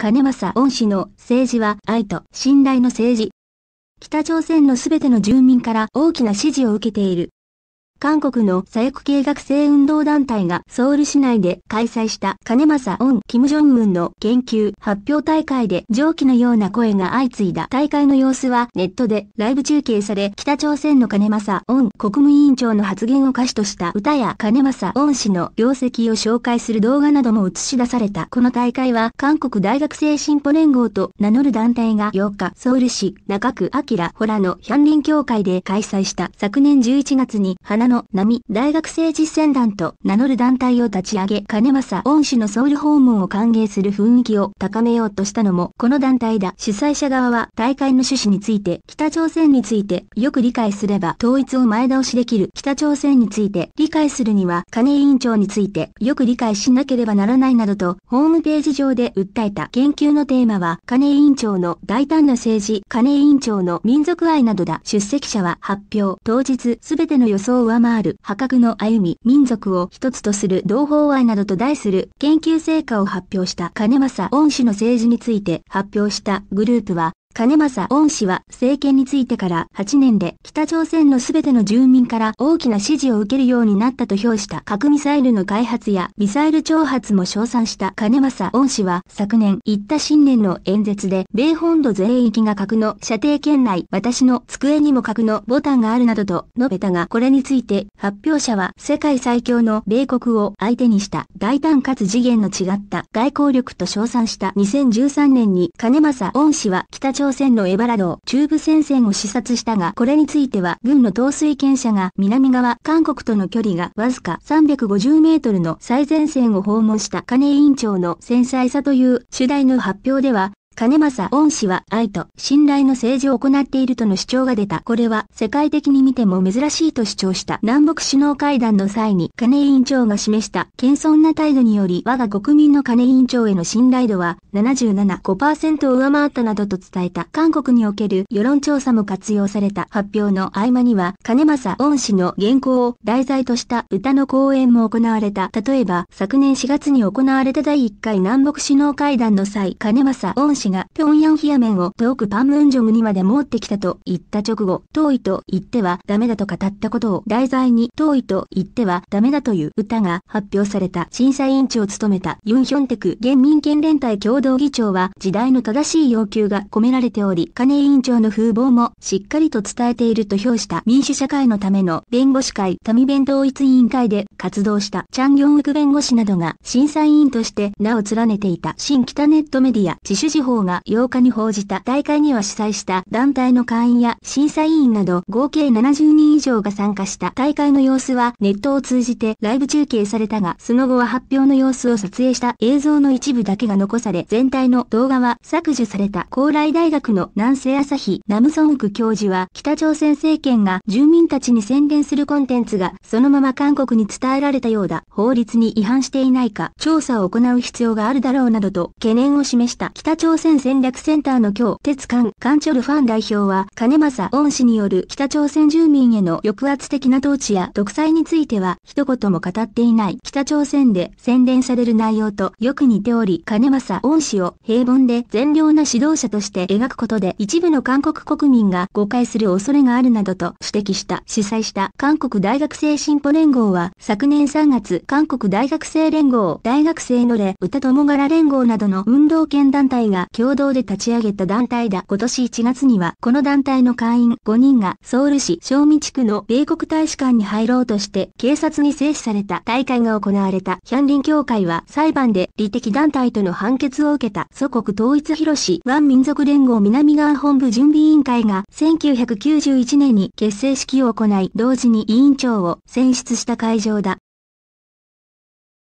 金正恩氏の政治は愛と信頼の政治。北朝鮮のすべての住民から大きな支持を受けている。韓国の左翼系学生運動団体がソウル市内で開催した金正恩・金正恩の研究発表大会で上記のような声が相次いだ大会の様子はネットでライブ中継され北朝鮮の金正恩国務委員長の発言を歌詞とした歌や金正恩氏の業績を紹介する動画なども映し出された。この大会は韓国大学生進歩連合と名乗る団体が8日ソウル市中区明ホラのヒャンリン協会で開催した。昨年11月に花の波大学生実践団と名乗る団体を立ち上げ、金正恩氏のソウル訪問を歓迎する雰囲気を高めようとしたのも、この団体だ。主催者側は大会の趣旨について、北朝鮮についてよく理解すれば統一を前倒しできる。北朝鮮について理解するには、金委員長についてよく理解しなければならないなどと、ホームページ上で訴えた研究のテーマは、金委員長の大胆な政治、金委員長の民族愛などだ。出席者は発表、当日すべての予想を上回る破格の歩み、民族を一つとする同胞愛などと題する研究成果を発表した金正恩氏の政治について発表したグループは、金正恩氏は政権についてから8年で北朝鮮のすべての住民から大きな支持を受けるようになったと評した核ミサイルの開発やミサイル挑発も称賛した金正恩氏は昨年言った新年の演説で米本土全域が核の射程圏内私の机にも核のボタンがあるなどと述べたがこれについて発表者は世界最強の米国を相手にした大胆かつ次元の違った外交力と称賛した。2013年に金正恩氏は北朝朝鮮のエバラ道中部戦線を視察したが、これについては、軍の統帥権者が南側、韓国との距離がわずか350メートルの最前線を訪問した金委員長の繊細さという主題の発表では、金正恩氏は愛と信頼の政治を行っているとの主張が出た。これは世界的に見ても珍しいと主張した。南北首脳会談の際に金委員長が示した。謙遜な態度により我が国民の金委員長への信頼度は77.5%を上回ったなどと伝えた。韓国における世論調査も活用された。発表の合間には金正恩氏の原稿を題材とした。歌の講演も行われた。例えば昨年4月に行われた第1回南北首脳会談の際、金正恩氏が平壌冷麺を遠くパンムンジョムにまで持ってきたと言った直後、遠いと言ってはダメだと語ったことを題材に遠いと言ってはダメだという歌が発表された審査委員長を務めたユンヒョンテク現民権連帯共同議長は時代の正しい要求が込められており、金委員長の風貌もしっかりと伝えていると評した民主社会のための弁護士会民弁統一委員会で活動したチャンギョンウク弁護士などが審査委員として名を連ねていた新北ネットメディア自主事報が8日に報じた大会には主催した団体の会員や審査委員など合計70人以上が参加した大会の様子はネットを通じてライブ中継されたが、その後は発表の様子を撮影した映像の一部だけが残され、全体の動画は削除された高麗大学の南西朝日ナムソンク教授は北朝鮮政権が住民たちに宣伝するコンテンツがそのまま韓国に伝えられたようだ。法律に違反していないか調査を行う必要があるだろうなどと懸念を示した北朝鮮鮮戦略センターの今日、鉄管、カンチョルファン代表は、金正恩氏による北朝鮮住民への抑圧的な統治や独裁については、一言も語っていない。北朝鮮で宣伝される内容とよく似ており、金正恩氏を平凡で善良な指導者として描くことで、一部の韓国国民が誤解する恐れがあるなどと指摘した、主催した韓国大学生進歩連合は、昨年3月、韓国大学生連合、大学生のれ、歌友柄連合などの運動権団体が共同で立ち上げた団体だ。今年1月には、この団体の会員5人がソウル市正味地区の米国大使館に入ろうとして警察に制止された大会が行われたヒャンリン協会は裁判で利的団体との判決を受けた祖国統一広市ワン民族連合南側本部準備委員会が1991年に結成式を行い同時に委員長を選出した会場だ。